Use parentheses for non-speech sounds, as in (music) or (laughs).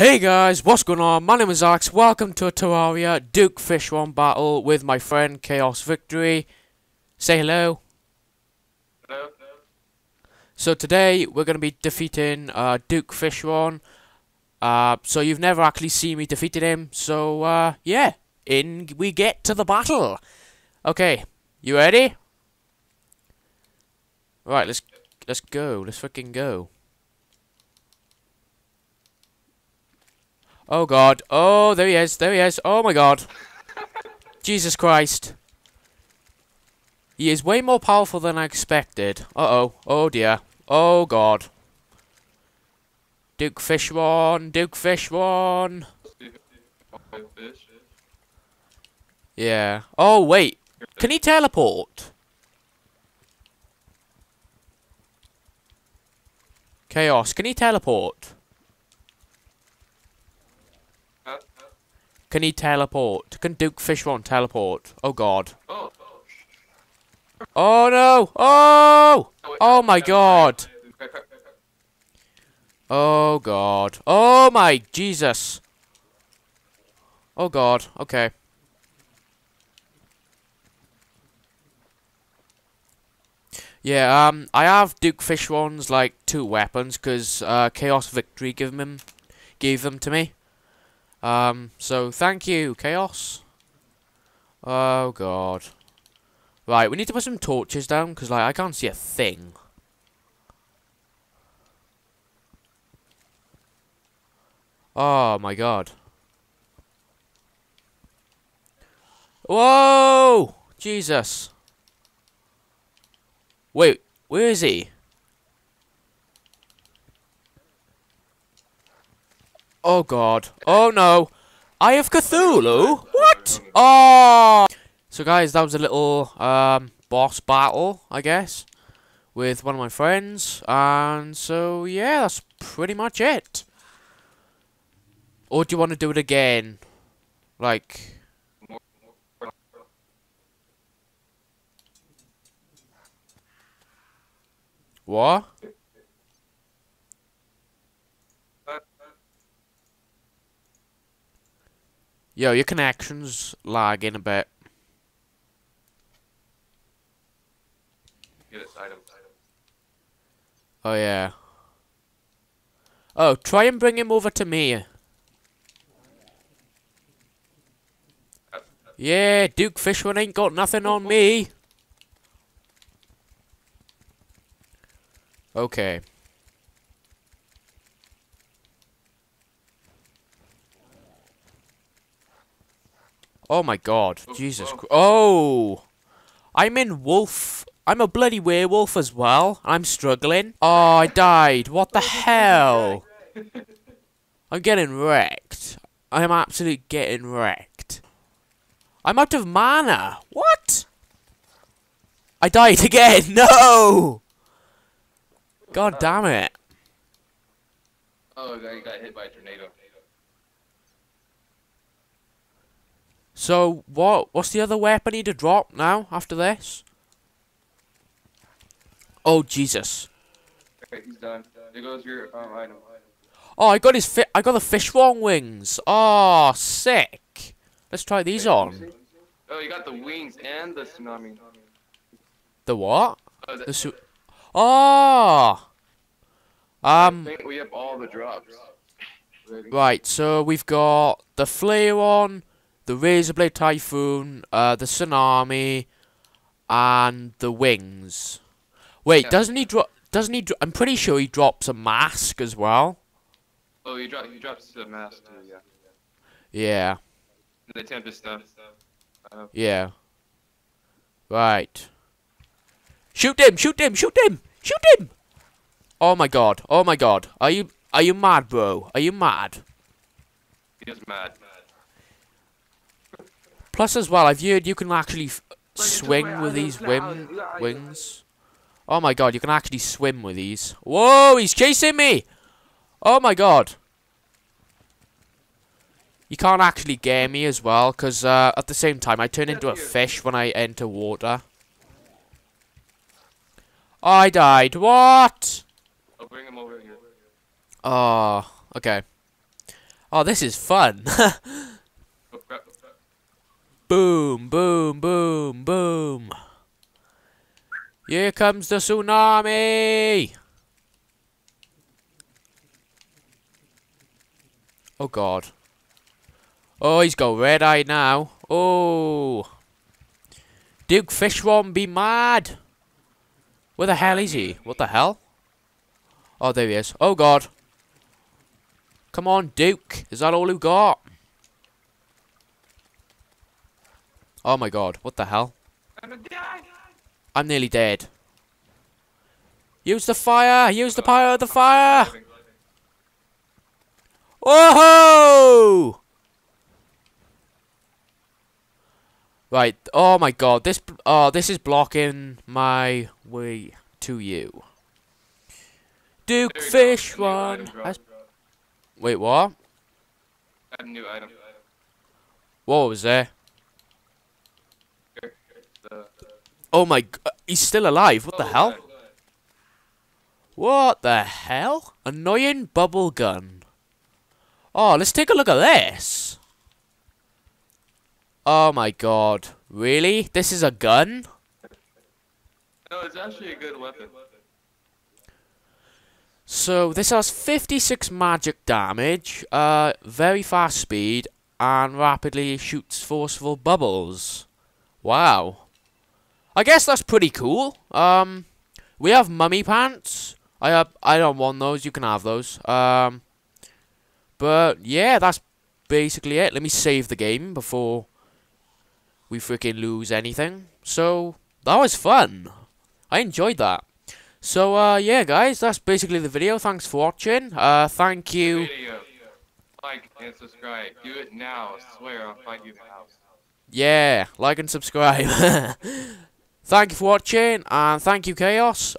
Hey guys, what's going on? My name is Alex. Welcome to a Terraria Duke Fishron battle with my friend Chaos Victory. Say hello. Hello? So today we're going to be defeating uh, Duke Fishron. Uh, so you've never actually seen me defeated him. So uh, yeah, in we get to the battle. Okay, you ready? Right, let's let's go. Let's freaking go. Oh god. Oh, there he is. There he is. Oh my god. Jesus Christ. He is way more powerful than I expected. Uh-oh. Oh dear. Oh god. Duke Fishron. Duke Fishron. Yeah. Oh wait. Can he teleport? Chaos. Can he teleport? Can he teleport? Can Duke Fishron teleport? Oh god. Oh. No! Oh! Oh my god! Oh god. Oh my Jesus. Oh god. Okay. Yeah, um, I have Duke Fishron's like two weapons because uh, Chaos Victory gave them gave them to me. Um, so thank you, Chaos. Oh god. Right, we need to put some torches down because like I can't see a thing. Oh my god. Whoa! Jesus. Wait, where is he? Oh god. Oh no. I have Cthulhu? What? Oh! So guys, that was a little um, boss battle, I guess, with one of my friends. And so, yeah, that's pretty much it. Or do you want to do it again? Like... What? Yo, your connection's lagging a bit. Get this item. Oh, yeah. Oh, try and bring him over to me. Yeah, Duke Fishron ain't got nothing on me. Okay. Oh my god. Oh, Jesus oh. Christ. Oh! I'm in wolf. I'm a bloody werewolf as well. I'm struggling. Oh, I died. What the (laughs) hell? I'm getting wrecked. I'm absolutely getting wrecked. I'm out of mana. What? I died (laughs) again. No! God uh, damn it. Oh, you got hit by a tornado. So, what? What's the other weapon need to drop now, after this? Oh, Jesus. Okay, he's done. There goes your um, item. Oh, I got his fi- I got the Fishron wings. Oh, sick. Let's try these on. Oh, you got the wings and the tsunami. The what? Oh, the, The su- Oh! I Um, think we have all the drops. Right, so we've got the Flairon, the Razorblade Typhoon, uh, the Tsunami, and the Wings. Wait, Yeah. doesn't he drop... Doesn't he... Dro- I'm pretty sure he drops a mask as well. Oh, he, dropped. You dropped the mask too. Yeah. Yeah, The Tempest Staff. Uh, yeah. Right. Shoot him! Shoot him! Shoot him! Shoot him! Oh my god! Oh my god! Are you are you mad, bro? Are you mad? he is mad. Plus, as well, I've heard you can actually f- swing with these wing wings. Oh my god! You can actually swim with these. Whoa! He's chasing me! Oh my god! You can't actually get me as well, because uh, at the same time, I turn into a fish when I enter water. I died. What? I'll bring him over here. Oh, okay. Oh, this is fun. (laughs) Boom, boom, boom, boom. Here comes the tsunami. Oh god. Oh, he's got red eye now. Oh. Duke Fishron be mad. Where the hell is he? What the hell? Oh, there he is. Oh god. Come on, Duke. Is that all you got? Oh my god, what the hell? I'm. I'm nearly dead. Use the fire! Use the power of the fire! Whoa! Right. Oh my god. This. Oh, this is blocking my way to you. Duke There you go. Fishron. item Wait, what? Add a new item. What was there? Here. The- Oh my. uh, He's still alive. What the Oh, hell? What the hell? Annoying bubble gun. Oh, let's take a look at this. Oh my god. Really? This is a gun? No, it's actually a good weapon. So, this has 56 magic damage, uh, very fast speed, and rapidly shoots forceful bubbles. Wow. I guess that's pretty cool. Um, we have mummy pants. I have, I don't want those. You can have those. Um, but yeah, that's basically it. Let me save the game before we freaking lose anything. So that was fun. I enjoyed that. So uh, yeah, guys, that's basically the video. Thanks for watching. Uh, thank you. Video. Like and subscribe. Do it now. I swear I'll find you the house. Yeah, like and subscribe. (laughs) thank you for watching, and thank you, Chaos.